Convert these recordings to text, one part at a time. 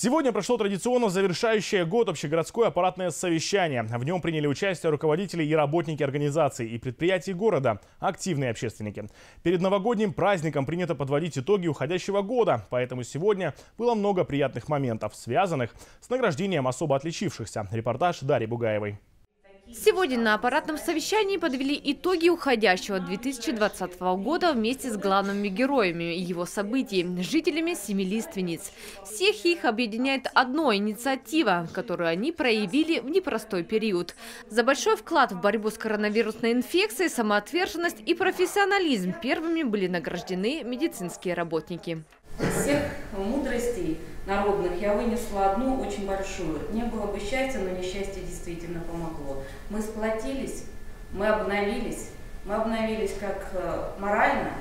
Сегодня прошло традиционно завершающее год общегородское аппаратное совещание. В нем приняли участие руководители и работники организаций и предприятий города, активные общественники. Перед новогодним праздником принято подводить итоги уходящего года, поэтому сегодня было много приятных моментов, связанных с награждением особо отличившихся. Репортаж Дарьи Бугаевой. Сегодня на аппаратном совещании подвели итоги уходящего 2020 года вместе с главными героями его событий – жителями семи лиственниц. Всех их объединяет одно – инициатива, которую они проявили в непростой период. За большой вклад в борьбу с коронавирусной инфекцией, самоотверженность и профессионализм первыми были награждены медицинские работники. Из всех мудростей народных я вынесла одну очень большую. Не было бы счастья, но несчастье действительно помогло. Мы сплотились, мы обновились. Мы обновились как э, морально,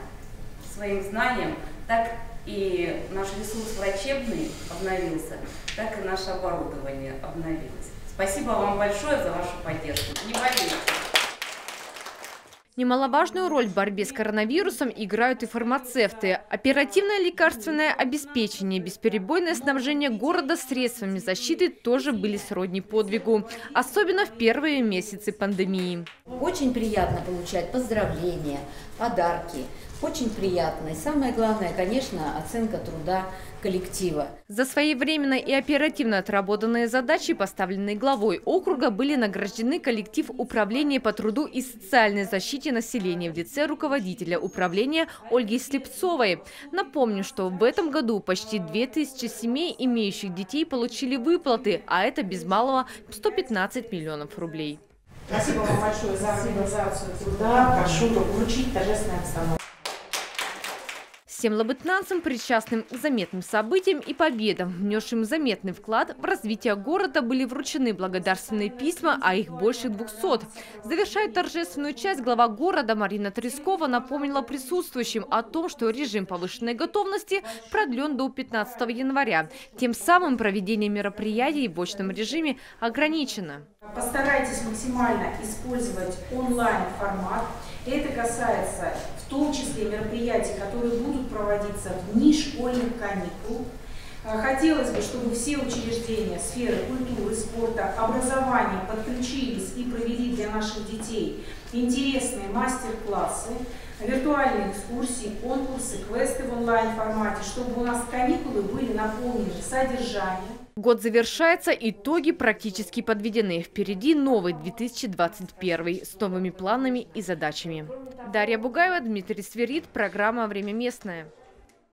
своим знанием, так и наш ресурс врачебный обновился, так и наше оборудование обновилось. Спасибо вам большое за вашу поддержку. Не болейте. Немаловажную роль в борьбе с коронавирусом играют и фармацевты. Оперативное лекарственное обеспечение, бесперебойное снабжение города средствами защиты тоже были сродни подвигу. Особенно в первые месяцы пандемии. Очень приятно получать поздравления, подарки. Очень приятно. И самое главное, конечно, оценка труда коллектива. За своевременно и оперативно отработанные задачи, поставленные главой округа, были награждены коллектив Управления по труду и социальной защите населения в лице руководителя управления Ольги Слепцовой. Напомню, что в этом году почти 2000 семей, имеющих детей, получили выплаты, а это без малого 115 миллионов рублей. Спасибо вам большое за организацию труда. Прошу вручить торжественную обстановку. Всем лабытнанцам, причастным к заметным событиям и победам, внесшим заметный вклад в развитие города, были вручены благодарственные письма, а их больше 200. Завершая торжественную часть, глава города Марина Трескова напомнила присутствующим о том, что режим повышенной готовности продлен до 15 января. Тем самым проведение мероприятий в очном режиме ограничено. Постарайтесь максимально использовать онлайн-формат. Это касается в том числе мероприятий, которые будут проводиться вне школьных каникул. А, хотелось бы, чтобы все учреждения сферы культуры, спорта, образования подключились и провели для наших детей интересные мастер-классы, виртуальные экскурсии, конкурсы, квесты в онлайн-формате, чтобы у нас каникулы были наполнены содержанием. Год завершается, итоги практически подведены. Впереди новый 2021 с новыми планами и задачами. Дарья Бугаева, Дмитрий Сверид, программа «Время местное».